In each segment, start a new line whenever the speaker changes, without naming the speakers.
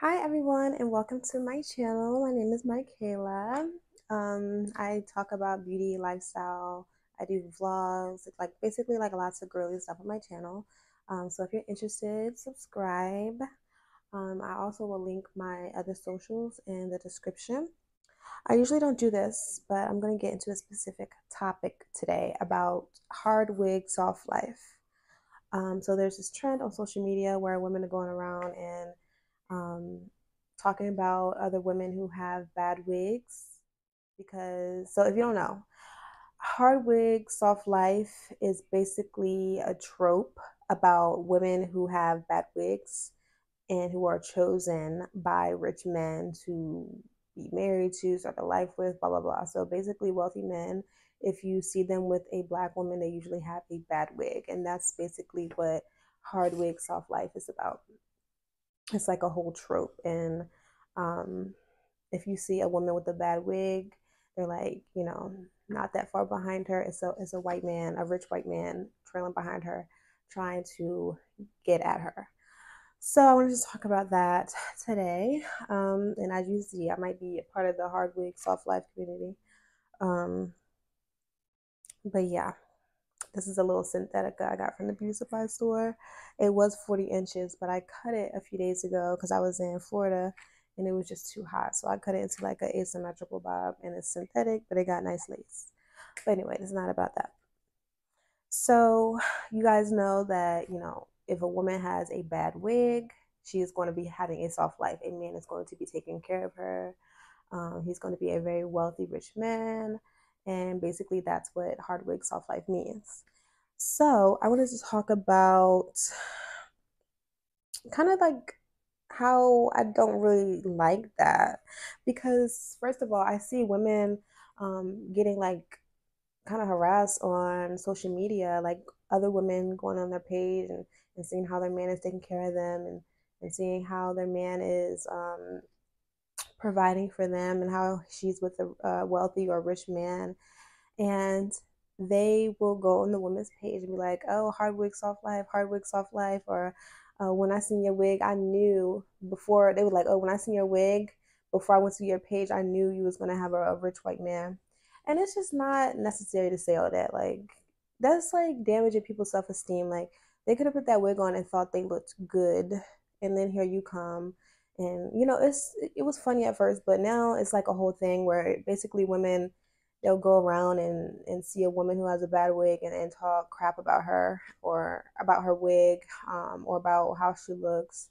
Hi everyone and welcome to my channel. My name is MyKayla. Um, I talk about beauty, lifestyle. I do vlogs, like basically like lots of girly stuff on my channel. Um, so if you're interested, subscribe. Um, I also will link my other socials in the description. I usually don't do this, but I'm going to get into a specific topic today about hard wig soft life. Um, so there's this trend on social media where women are going around and um, talking about other women who have bad wigs. Because, so if you don't know, hard wig, soft life is basically a trope about women who have bad wigs and who are chosen by rich men to be married to, start a life with, blah, blah, blah. So basically, wealthy men, if you see them with a black woman, they usually have a bad wig. And that's basically what hard wig, soft life is about it's like a whole trope. And um, if you see a woman with a bad wig, they're like, you know, not that far behind her. It's a it's a white man, a rich white man trailing behind her, trying to get at her. So I wanted to talk about that today. Um, and as you see, I might be a part of the hard wig soft life community. Um, but yeah, this is a little synthetica I got from the beauty supply store. It was 40 inches, but I cut it a few days ago because I was in Florida and it was just too hot. So I cut it into like an asymmetrical bob and it's synthetic, but it got nice lace. But anyway, it's not about that. So you guys know that, you know, if a woman has a bad wig, she is going to be having a soft life. A man is going to be taking care of her. Um, he's going to be a very wealthy, rich man. And basically, that's what hard wig soft life means. So, I wanted to talk about kind of like how I don't really like that because, first of all, I see women um, getting like kind of harassed on social media, like other women going on their page and, and seeing how their man is taking care of them and, and seeing how their man is um, providing for them and how she's with a wealthy or rich man. And they will go on the woman's page and be like, oh, hard wig, soft life, hard wig, soft life. Or uh, when I seen your wig, I knew before, they were like, oh, when I seen your wig, before I went to your page, I knew you was going to have a, a rich white man. And it's just not necessary to say all that. Like, that's like damaging people's self esteem. Like, they could have put that wig on and thought they looked good. And then here you come and you know it's it was funny at first but now it's like a whole thing where basically women they'll go around and, and see a woman who has a bad wig and, and talk crap about her or about her wig um, or about how she looks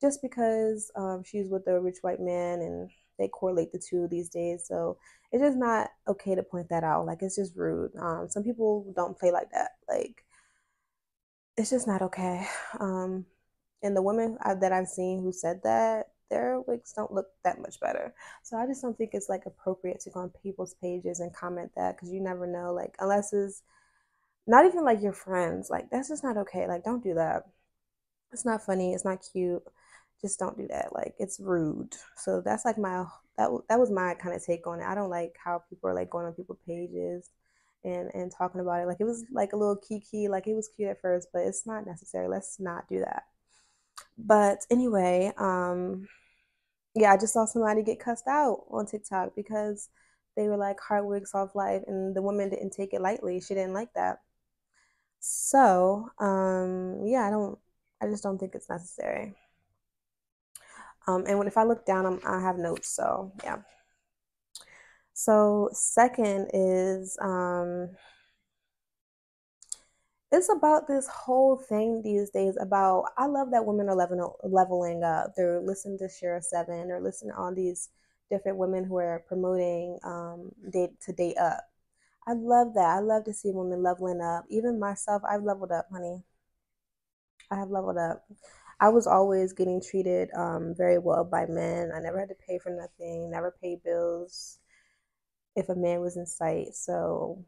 just because um, she's with a rich white man and they correlate the two these days. So it's just not okay to point that out like it's just rude. Um, some people don't play like that like it's just not okay. Um, and the women uh, that I've seen who said that, their wigs don't look that much better. So I just don't think it's like appropriate to go on people's pages and comment that because you never know. Like unless it's not even like your friends, like that's just not okay. Like don't do that. It's not funny. It's not cute. Just don't do that. Like it's rude. So that's like my that that was my kind of take on it. I don't like how people are like going on people's pages and and talking about it. Like it was like a little kiki. Like it was cute at first, but it's not necessary. Let's not do that. But anyway, um, yeah, I just saw somebody get cussed out on TikTok because they were like hard wig soft life and the woman didn't take it lightly. She didn't like that. So, um, yeah, I don't I just don't think it's necessary. Um, and when if I look down, I'm, I have notes, so yeah. So second is um, it's about this whole thing these days about I love that women are leveling leveling up. They're listening to Shera Seven or listening to all these different women who are promoting um, date to date up. I love that. I love to see women leveling up. Even myself, I've leveled up, honey. I have leveled up. I was always getting treated um, very well by men. I never had to pay for nothing, never paid bills if a man was in sight. So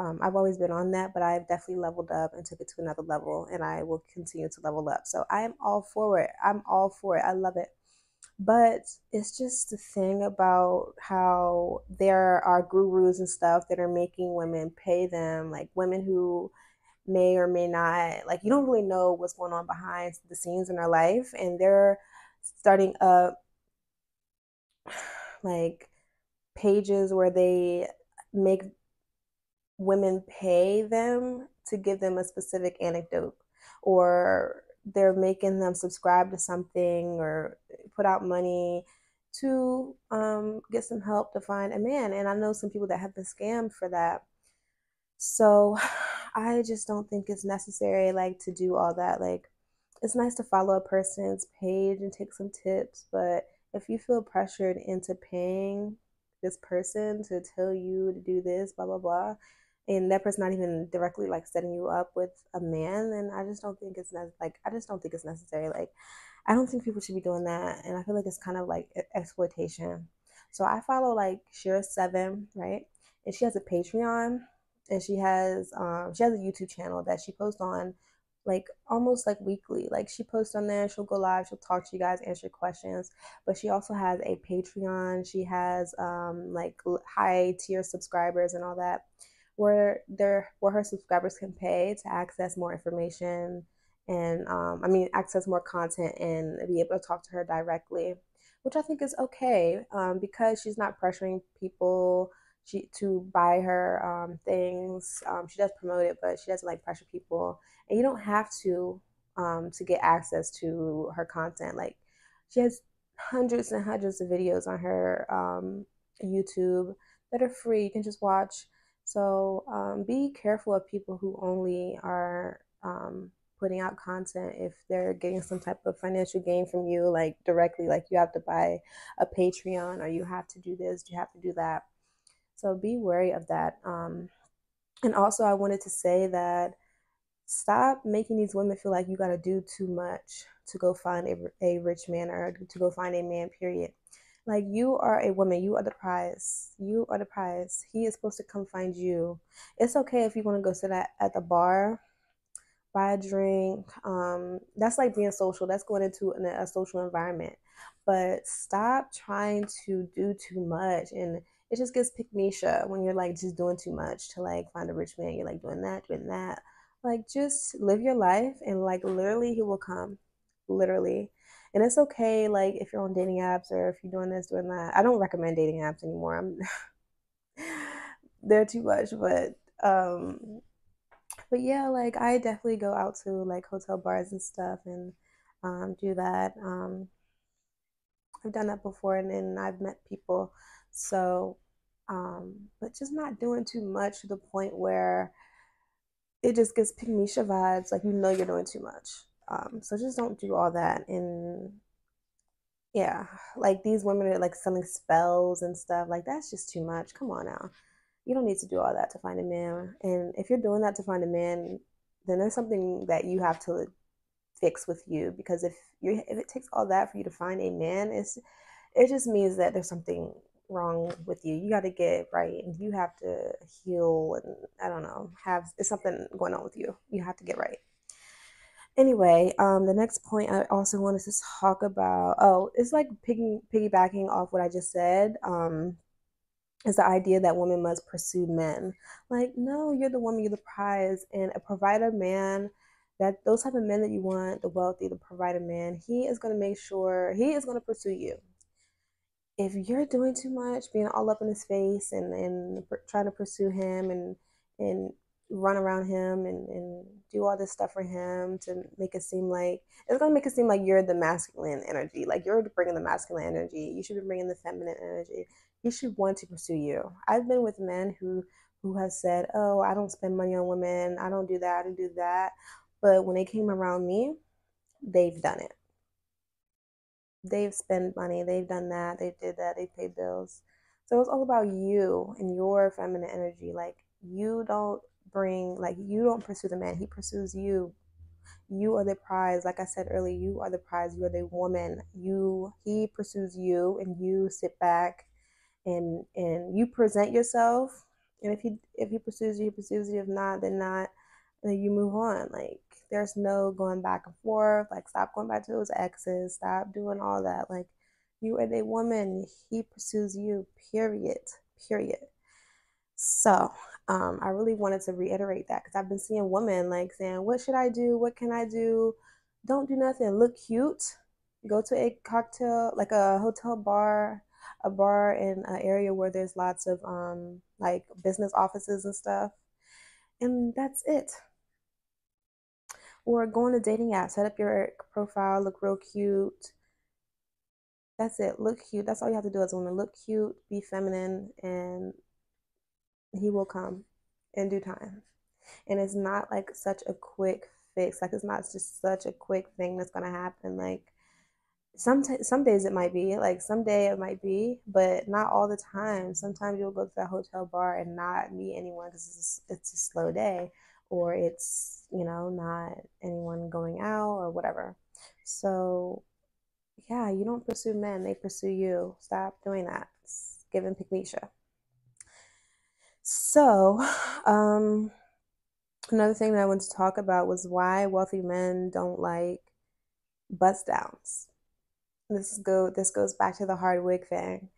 um, I've always been on that, but I've definitely leveled up and took it to another level, and I will continue to level up. So I am all for it. I'm all for it. I love it. But it's just the thing about how there are gurus and stuff that are making women pay them, like women who may or may not, like, you don't really know what's going on behind the scenes in their life, and they're starting up like pages where they make women pay them to give them a specific anecdote or they're making them subscribe to something or put out money to um, get some help to find a man. And I know some people that have been scammed for that. So I just don't think it's necessary like to do all that. Like it's nice to follow a person's page and take some tips, but if you feel pressured into paying this person to tell you to do this, blah blah blah, and that person not even directly like setting you up with a man, then I just don't think it's ne- like I just don't think it's necessary. Like I don't think people should be doing that, and I feel like it's kind of like exploitation. So I follow like Shera Seven, right? And she has a Patreon, and she has um she has a YouTube channel that she posts on like almost like weekly. Like she posts on there, she'll go live, she'll talk to you guys, answer questions. But she also has a Patreon. She has um like high tier subscribers and all that where there where her subscribers can pay to access more information and um, I mean access more content and be able to talk to her directly, which I think is okay um, because she's not pressuring people she to buy her um, things. Um, she does promote it, but she doesn't like pressure people, and you don't have to um, to get access to her content. Like she has hundreds and hundreds of videos on her um, YouTube that are free. You can just watch so um, be careful of people who only are um, putting out content if they're getting some type of financial gain from you, like directly, like you have to buy a Patreon or you have to do this, you have to do that. So be wary of that. Um, and also, I wanted to say that stop making these women feel like you got to do too much to go find a, a rich man or to go find a man, period. Like you are a woman, you are the prize. You are the prize. He is supposed to come find you. It's okay if you want to go sit at, at the bar, buy a drink. Um, that's like being social. That's going into an, a social environment. But stop trying to do too much and it just gets pick when you're like just doing too much to like find a rich man. You're like doing that, doing that. Like just live your life and like literally he will come. Literally. And it's okay, like if you're on dating apps or if you're doing this, doing that. I don't recommend dating apps anymore. I'm they're too much, but um but yeah, like I definitely go out to like hotel bars and stuff and um do that. Um I've done that before and then I've met people. So um but just not doing too much to the point where it just gives pygmisha vibes, like you know you're doing too much. Um, so just don't do all that. And yeah, like these women are like selling spells and stuff. Like that's just too much. Come on now. You don't need to do all that to find a man. And if you're doing that to find a man, then there's something that you have to fix with you because if you if it takes all that for you to find a man, it's it just means that there's something wrong with you. You got to get right and you have to heal and I don't know, have there's something going on with you. You have to get right. Anyway, um, the next point I also wanted to talk about, oh, it's like piggy, piggybacking off what I just said. Um, is the idea that women must pursue men. Like, no, you're the woman, you're the prize, and a provider man. That those type of men that you want, the wealthy, the provider man, he is going to make sure he is going to pursue you. If you're doing too much, being all up in his face and and trying to pursue him and and run around him and, and do all this stuff for him to make it seem like it's gonna make it seem like you're the masculine energy, like you're bringing the masculine energy. You should be bringing the feminine energy. He should want to pursue you. I've been with men who who have said, "Oh, I don't spend money on women. I don't do that. I don't do that." But when they came around me, they've done it. They've spent money. They've done that. They did that. They paid bills. So it's all about you and your feminine energy. Like you don't bring like you don't pursue the man he pursues you. You are the prize like i said earlier you are the prize you are the woman. You he pursues you and you sit back and and you present yourself. And if he if he pursues you he pursues you. If not then not then you move on. Like there's no going back and forth. Like stop going back to those exes. Stop doing all that. Like you are the woman. He pursues you period period. So um, I really wanted to reiterate that because I've been seeing women like saying, What should I do? What can I do? Don't do nothing. Look cute. Go to a cocktail, like a hotel bar, a bar in an area where there's lots of um like business offices and stuff, and that's it. Or go on a dating app, set up your profile, look real cute. That's it. Look cute. That's all you have to do as a woman. Look cute, be feminine, and he will come in due time. And it's not like such a quick fix. Like it's not just such a quick thing that's gonna happen. Like some t- some days it might be like someday it might be but not all the time sometimes you'll go to that hotel bar and not meet anyone because it's, it's a slow day or it's you know not anyone going out or whatever so yeah you don't pursue men they pursue you stop doing that it's giving pygmalicia so um another thing that i wanted to talk about was why wealthy men don't like bust downs this go this goes back to the hard wig thing.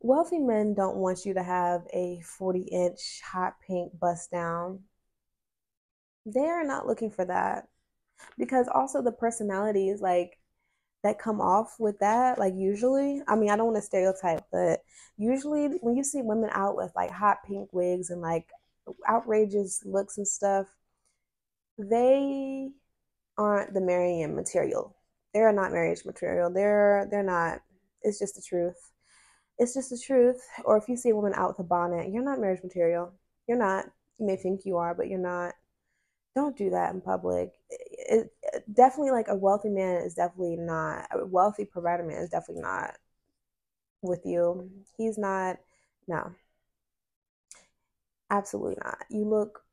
Wealthy men don't want you to have a 40 inch hot pink bust down. They are not looking for that. Because also the personalities like that come off with that, like usually, I mean, I don't want to stereotype, but usually when you see women out with like hot pink wigs and like outrageous looks and stuff, they aren't the marrying material they're not marriage material. They're they're not. It's just the truth. It's just the truth. Or if you see a woman out with a bonnet, you're not marriage material. You're not. You may think you are, but you're not. Don't do that in public. It, it, definitely, like a wealthy man is definitely not. A wealthy provider man is definitely not with you. He's not. No, absolutely not. You look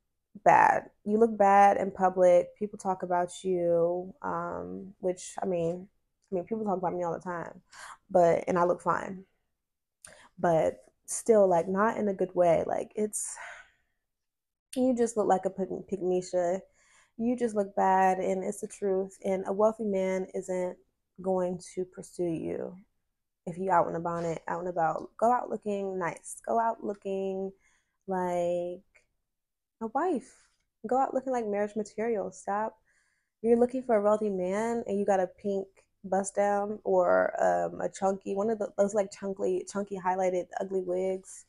bad. You look bad in public. People talk about you, um, which I mean, I mean, people talk about me all the time, but and I look fine, but still, like not in a good way. Like it's you just look like a pygmisha. You just look bad, and it's the truth. And a wealthy man isn't going to pursue you if you out and about it, out and about. Go out looking nice. Go out looking like a wife. Go out looking like marriage material. Stop. You're looking for a wealthy man and you got a pink bust down or um, a chunky one of the, those like chunky chunky highlighted ugly wigs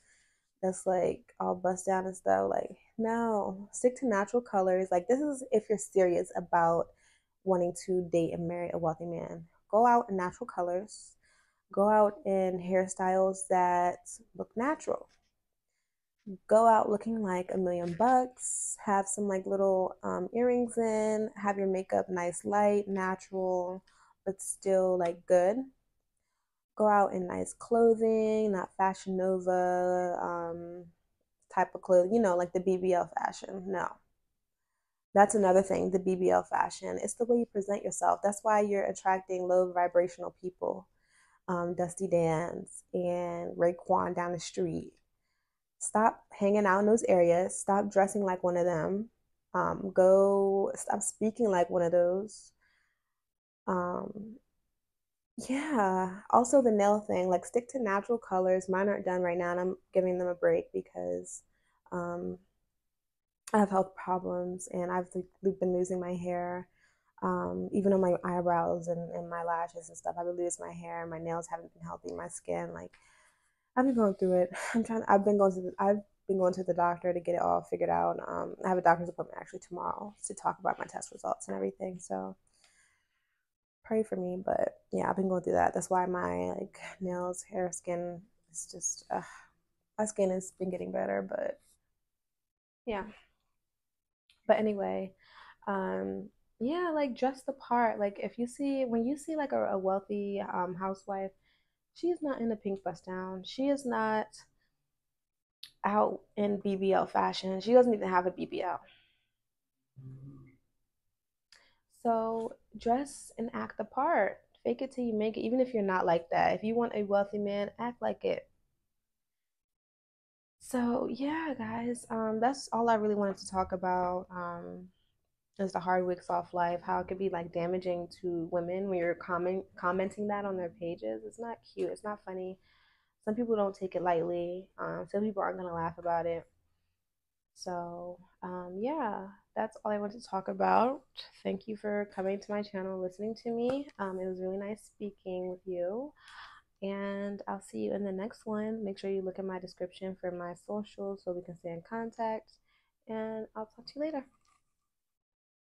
that's like all bust down and stuff like no stick to natural colors. Like this is if you're serious about wanting to date and marry a wealthy man. Go out in natural colors. Go out in hairstyles that look natural. Go out looking like a million bucks, have some like little um, earrings in, have your makeup nice, light, natural, but still like good. Go out in nice clothing, not Fashion Nova um, type of clothing, you know, like the BBL fashion. No. That's another thing, the BBL fashion. It's the way you present yourself. That's why you're attracting low vibrational people. Um, Dusty Dans and Raekwon down the street stop hanging out in those areas. Stop dressing like one of them. Um, go stop speaking like one of those. Um, yeah. Also the nail thing, like stick to natural colors. Mine aren't done right now, and I'm giving them a break because um, I have health problems and I've been losing my hair. Um, even on my eyebrows and, and my lashes and stuff, I've been losing my hair. My nails haven't been healthy. My skin, like I've been going through it. I'm trying. I've been going to. The, I've been going to the doctor to get it all figured out. Um, I have a doctor's appointment actually tomorrow to talk about my test results and everything. So pray for me. But yeah, I've been going through that. That's why my like nails, hair, skin is just. Uh, my skin has been getting better, but yeah. But anyway, um, yeah, like dress the part. Like if you see when you see like a, a wealthy um, housewife she is not in a pink bust down. She is not out in BBL fashion. She doesn't even have a BBL. So dress and act the part. Fake it till you make it, even if you're not like that. If you want a wealthy man, act like it. So yeah, guys, um, that's all I really wanted to talk about. Um, is the hard wig soft life how it could be like damaging to women when you're comment commenting that on their pages it's not cute it's not funny some people don't take it lightly um, some people aren't gonna laugh about it so um, yeah that's all I wanted to talk about. Thank you for coming to my channel, listening to me. Um, it was really nice speaking with you. And I'll see you in the next one. Make sure you look at my description for my socials so we can stay in contact. And I'll talk to you later.